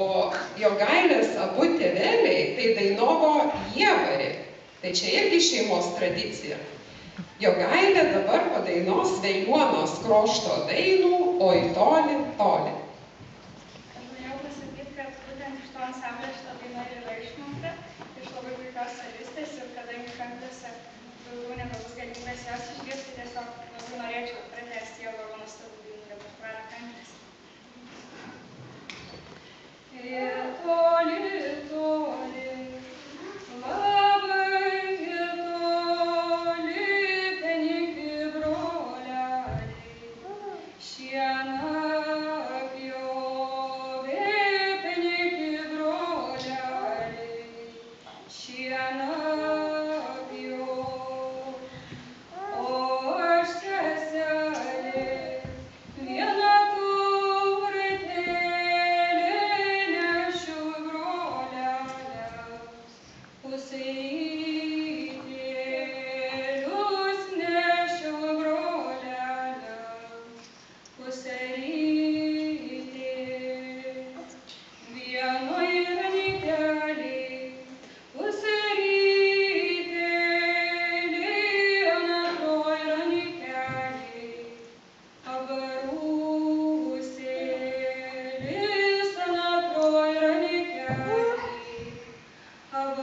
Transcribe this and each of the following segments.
O Jogailės abu tėveliai tai dainovo Jievarį. Tai čia irgi šeimos tradicija. Jogailė dabar padainos Vėjuonos krošto dainų, o į toli, toli. Aš norėjau pasakyti, kad būtent iš to ansamblio šita daina ir yra išmokta, iš labai puikios solistės ir kadangi kanklėse daugiau nebebus galimybės jos išgirsti, tiesiog labai norėčiau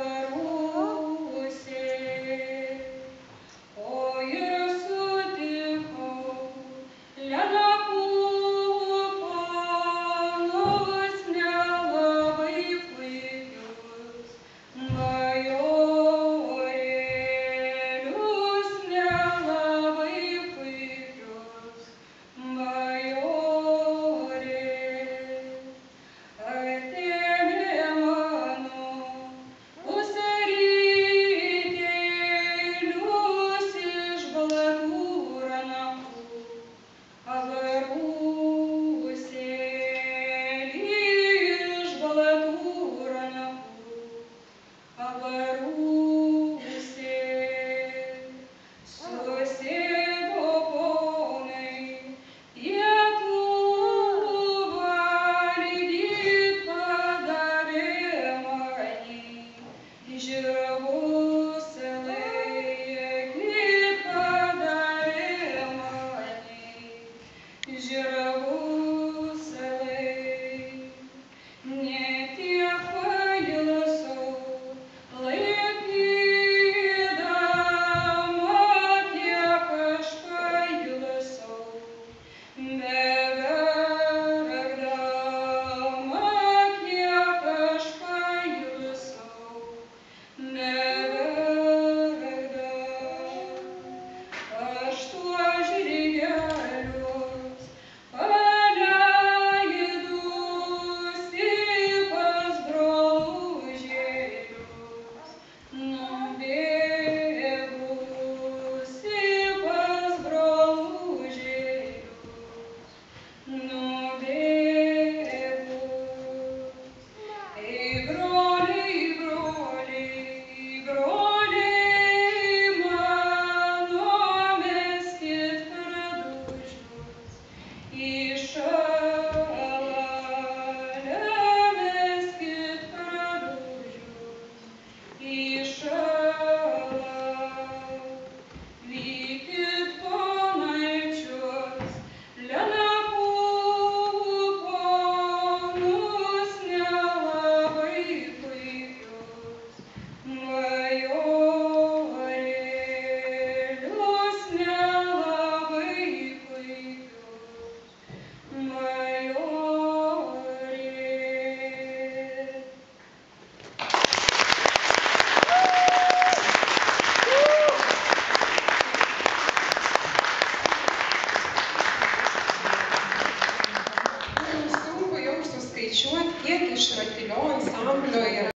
para o Жирово І що